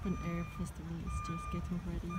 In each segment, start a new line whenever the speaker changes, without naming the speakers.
Open Air Festival is just getting ready.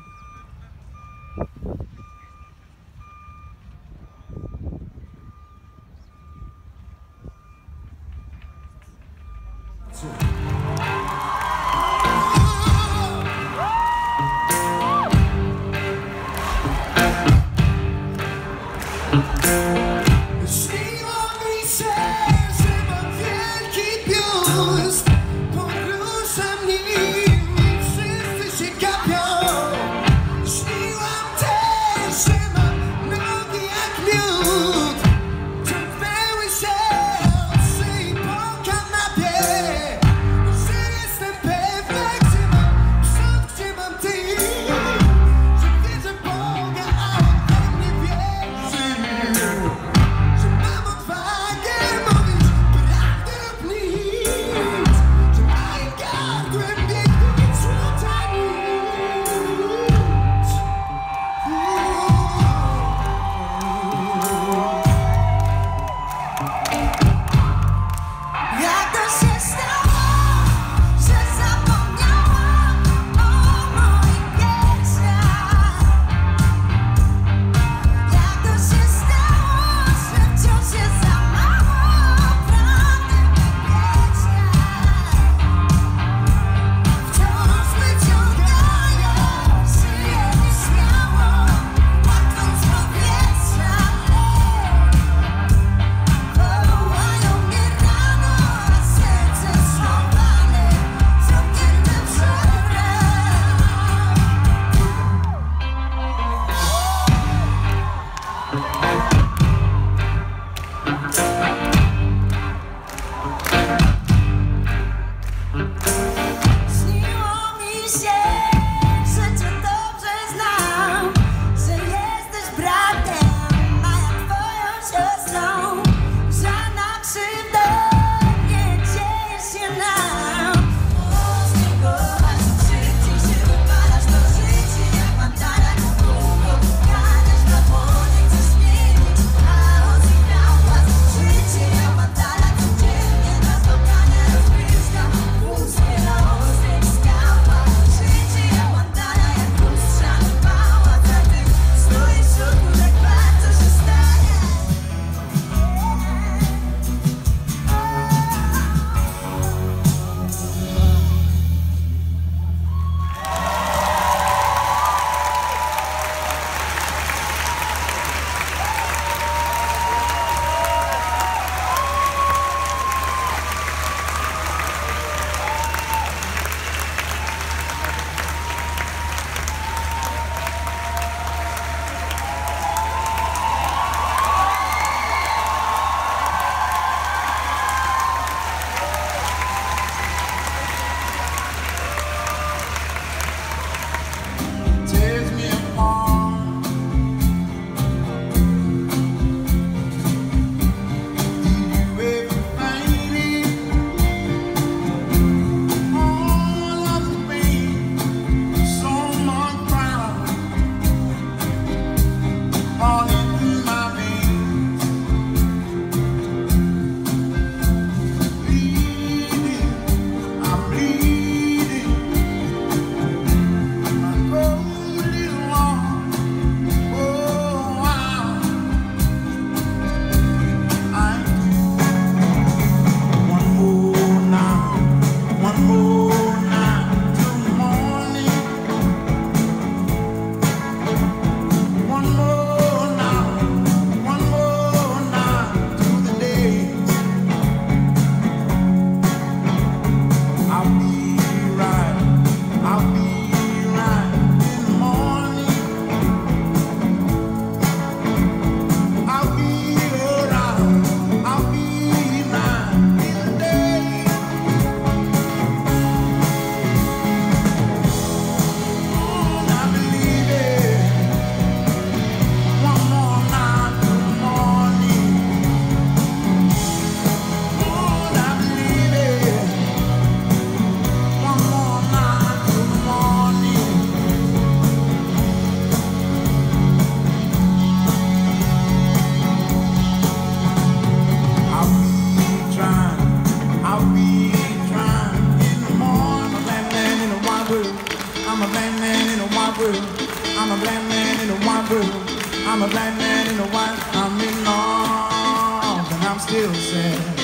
I'm a black man in a white, I'm in love, and I'm still sad.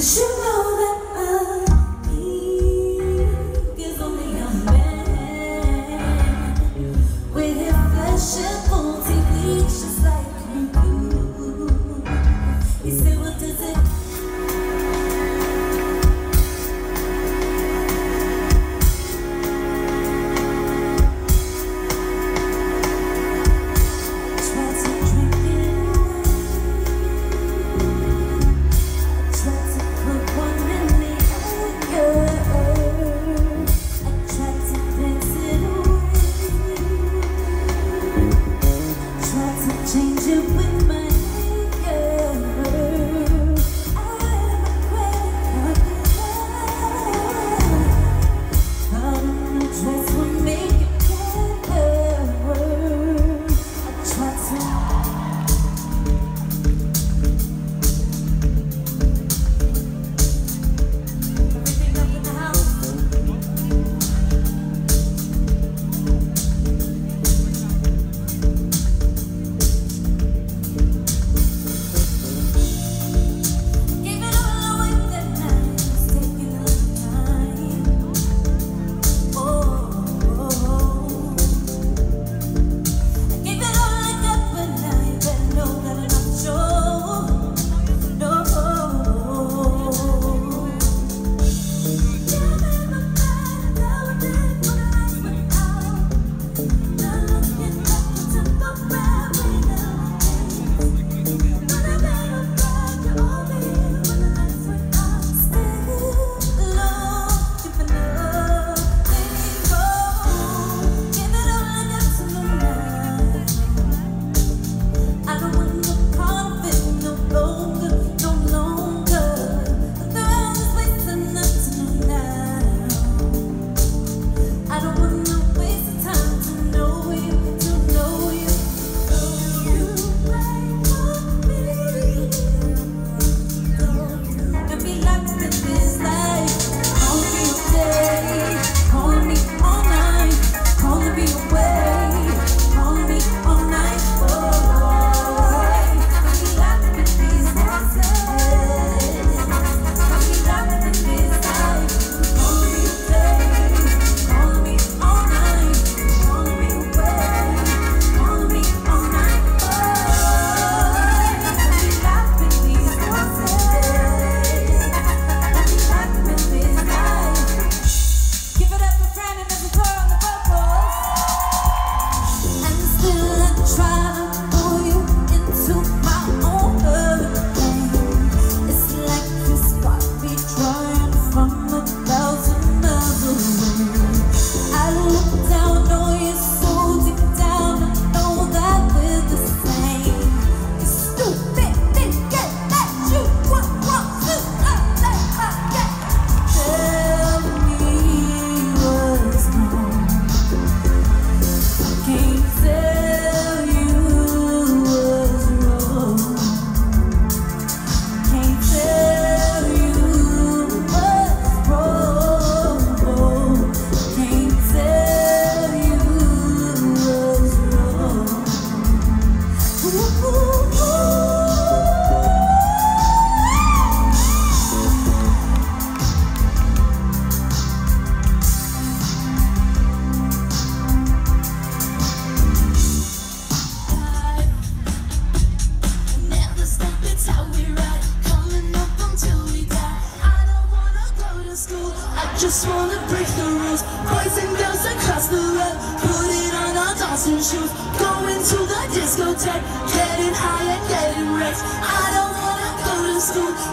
Cause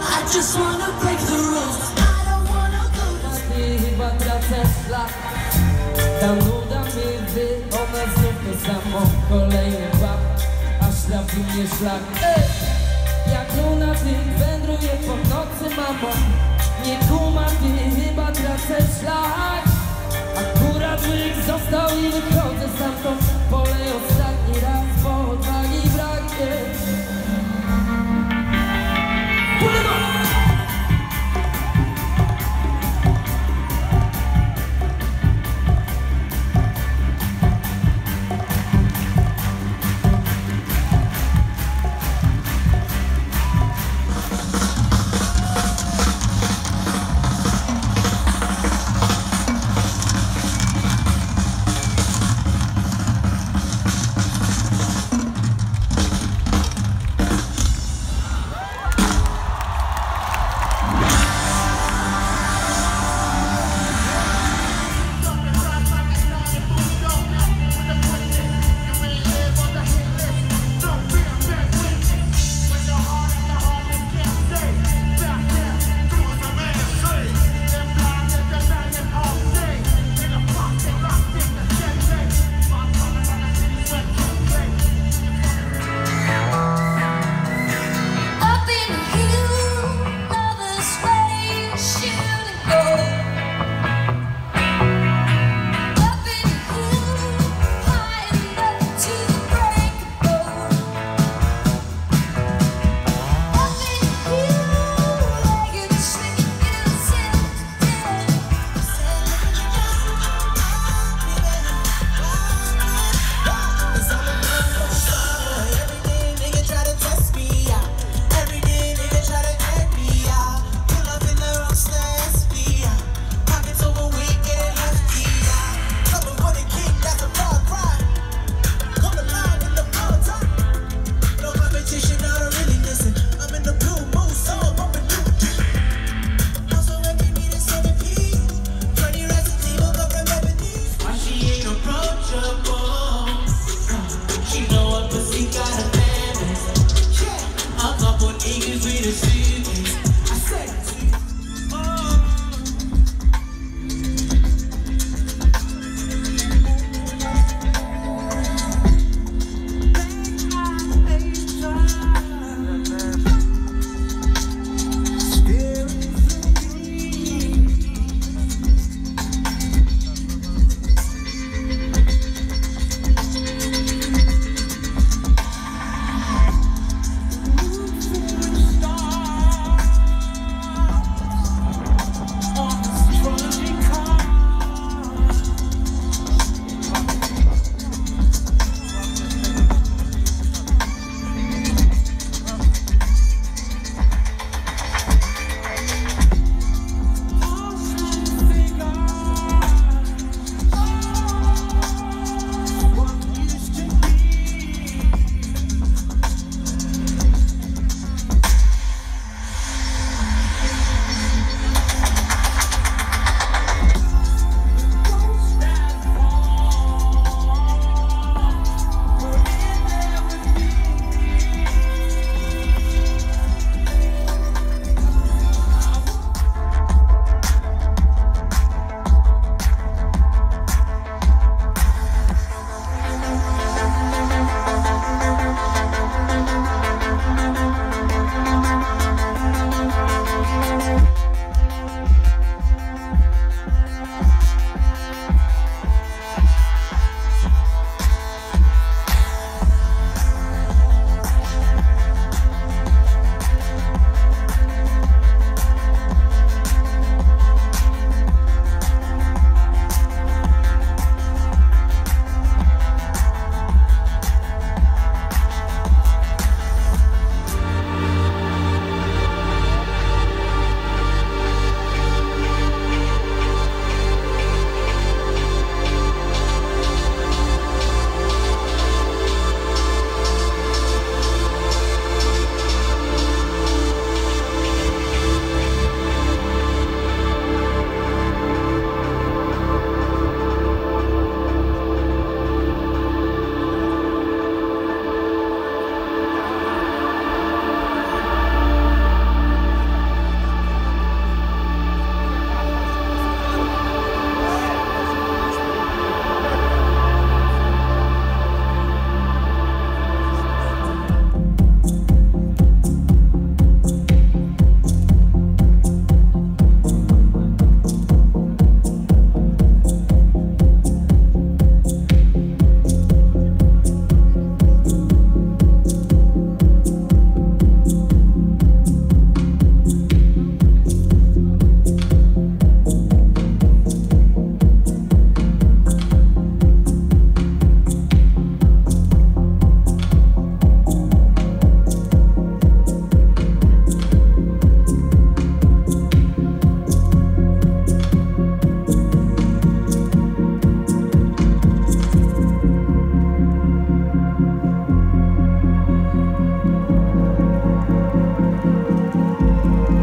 I
just
wanna
Chyba szlak. Ta nuda mi wyona to samo Kolejny bab, aż trafi mnie szlak. Ej! Jak wędruję po nocy Nie kuma ty, chyba tracę szlak. Akurat łyk został i wychodzę stamtąd. Pole ostatni raz, bo odwagi braknie.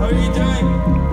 How are you doing?